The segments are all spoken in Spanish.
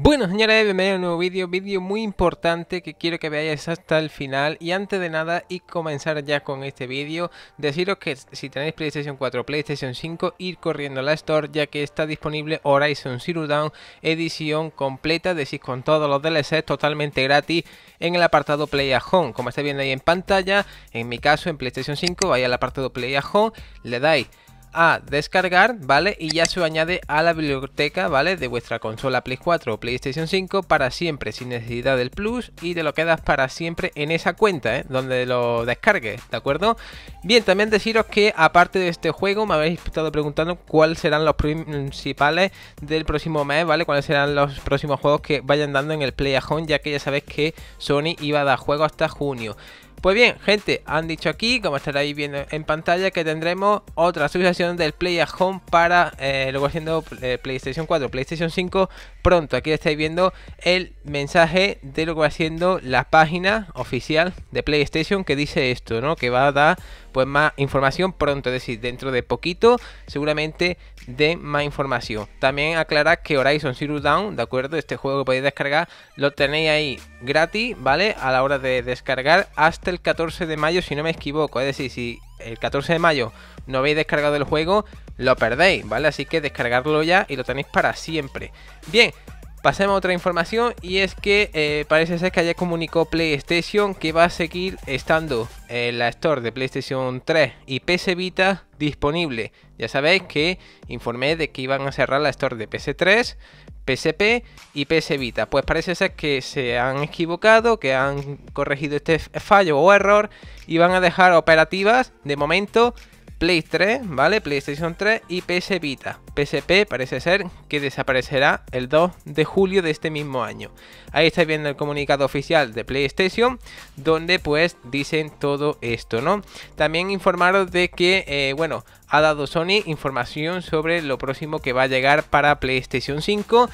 Bueno señores, bienvenidos a un nuevo vídeo, vídeo muy importante que quiero que veáis hasta el final. Y antes de nada y comenzar ya con este vídeo, deciros que si tenéis PlayStation 4 o PlayStation 5 ir corriendo a la Store ya que está disponible Horizon Zero Dawn edición completa, decir con todos los DLC totalmente gratis en el apartado Play at Home, como estáis viendo ahí en pantalla, en mi caso en PlayStation 5 vais al apartado Play at Home, le dais a descargar, ¿vale? Y ya se añade a la biblioteca, ¿vale? De vuestra consola Play 4 o PlayStation 5 para siempre, sin necesidad del Plus y te lo quedas para siempre en esa cuenta, ¿eh? Donde lo descargues, ¿de acuerdo? Bien, también deciros que aparte de este juego me habéis estado preguntando cuáles serán los principales del próximo mes, ¿vale? Cuáles serán los próximos juegos que vayan dando en el Play Home, ya que ya sabéis que Sony iba a dar juego hasta junio. Pues bien, gente, han dicho aquí, como estaréis viendo en pantalla, que tendremos otra actualización del Play at Home para eh, luego haciendo eh, PlayStation 4, PlayStation 5 pronto. Aquí estáis viendo el mensaje de lo que va siendo la página oficial de PlayStation que dice esto, ¿no? Que va a dar pues más información pronto, es decir, dentro de poquito seguramente de más información. También aclarar que Horizon Zero Dawn, ¿de acuerdo? Este juego que podéis descargar lo tenéis ahí gratis, ¿vale? A la hora de descargar hasta el 14 de mayo, si no me equivoco. Es decir, si el 14 de mayo no habéis descargado el juego, lo perdéis, ¿vale? Así que descargarlo ya y lo tenéis para siempre. Bien, Pasemos a otra información y es que eh, parece ser que ayer comunicó PlayStation que va a seguir estando en la Store de PlayStation 3 y PS Vita disponible. Ya sabéis que informé de que iban a cerrar la Store de PS3, PSP y PS Vita. Pues parece ser que se han equivocado, que han corregido este fallo o error y van a dejar operativas de momento Play 3, ¿vale? PlayStation 3 y PS Vita. PSP parece ser que desaparecerá el 2 de julio de este mismo año. Ahí estáis viendo el comunicado oficial de PlayStation, donde pues dicen todo esto, ¿no? También informaros de que, eh, bueno, ha dado Sony información sobre lo próximo que va a llegar para PlayStation 5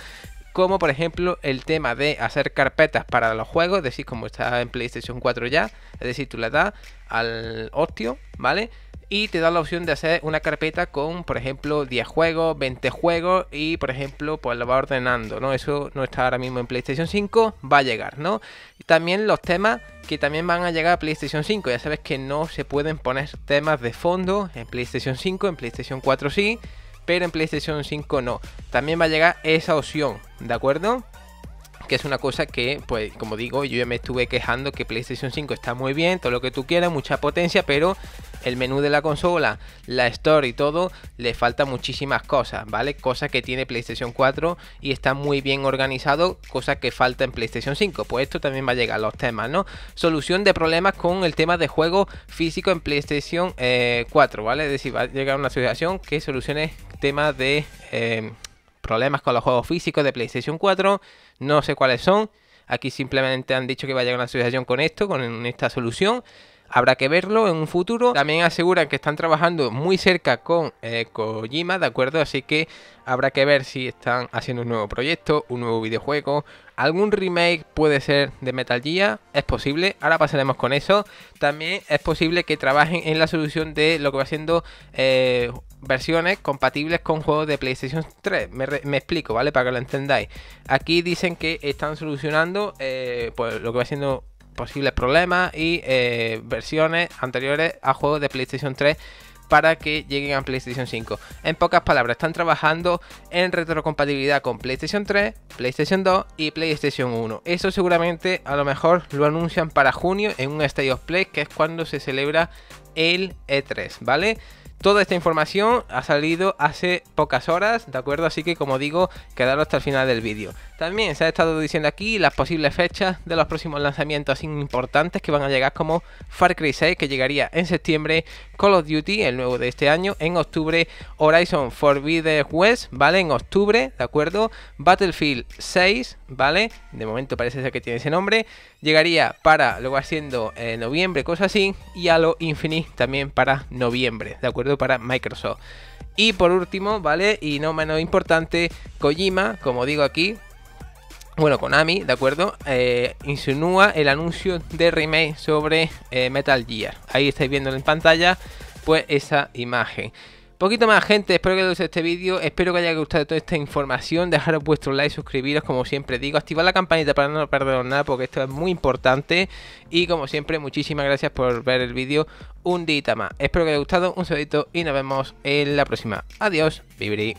como por ejemplo el tema de hacer carpetas para los juegos, es decir, como está en PlayStation 4 ya, es decir, tú le das al Optio, ¿vale? Y te da la opción de hacer una carpeta con, por ejemplo, 10 juegos, 20 juegos y, por ejemplo, pues lo va ordenando, ¿no? Eso no está ahora mismo en PlayStation 5, va a llegar, ¿no? Y también los temas que también van a llegar a PlayStation 5, ya sabes que no se pueden poner temas de fondo en PlayStation 5, en PlayStation 4 sí, pero en PlayStation 5 no. También va a llegar esa opción, ¿de acuerdo? que es una cosa que, pues como digo, yo ya me estuve quejando que PlayStation 5 está muy bien, todo lo que tú quieras, mucha potencia, pero el menú de la consola, la Store y todo, le falta muchísimas cosas, ¿vale? Cosas que tiene PlayStation 4 y está muy bien organizado, cosa que falta en PlayStation 5. Pues esto también va a llegar a los temas, ¿no? Solución de problemas con el tema de juego físico en PlayStation 4, eh, ¿vale? Es decir, va a llegar una asociación que solucione temas de eh, problemas con los juegos físicos de PlayStation 4. No sé cuáles son. Aquí simplemente han dicho que va a llegar una asociación con esto, con esta solución. Habrá que verlo en un futuro. También aseguran que están trabajando muy cerca con eh, Kojima, ¿de acuerdo? Así que habrá que ver si están haciendo un nuevo proyecto, un nuevo videojuego. Algún remake puede ser de Metal Gear, es posible. Ahora pasaremos con eso. También es posible que trabajen en la solución de lo que va siendo eh, versiones compatibles con juegos de PlayStation 3. Me, explico, ¿vale? Para que lo entendáis. Aquí dicen que están solucionando eh, pues, lo que va siendo posibles problemas y eh, versiones anteriores a juegos de PlayStation 3 para que lleguen a PlayStation 5. En pocas palabras, están trabajando en retrocompatibilidad con PlayStation 3, PlayStation 2 y PlayStation 1. Eso seguramente a lo mejor lo anuncian para junio en un State of Play, que es cuando se celebra el E3, ¿vale? Toda esta información ha salido hace pocas horas, ¿de acuerdo? Así que como digo, quedaros hasta el final del vídeo. También se ha estado diciendo aquí las posibles fechas de los próximos lanzamientos importantes que van a llegar como Far Cry 6 que llegaría en septiembre, Call of Duty, el nuevo de este año, en octubre, Horizon Forbidden West, ¿vale? En octubre, ¿de acuerdo? Battlefield 6, ¿vale? De momento parece ser que tiene ese nombre. Llegaría para, luego haciendo eh, noviembre, cosas así, y Halo Infinite también para noviembre, ¿de acuerdo? Para Microsoft. Y por último, ¿vale? Y no menos importante, Kojima, como digo aquí, bueno, Konami, ¿de acuerdo? Eh, insinúa el anuncio de remake sobre eh, Metal Gear. Ahí estáis viendo en pantalla, pues esa imagen. Poquito más gente, espero que os guste este vídeo, espero que haya gustado toda esta información, dejaros vuestro like, suscribiros como siempre digo, activar la campanita para no perderos nada porque esto es muy importante. Y como siempre muchísimas gracias por ver el vídeo un día más. Espero que os haya gustado, un saludito y nos vemos en la próxima. Adiós, vibri.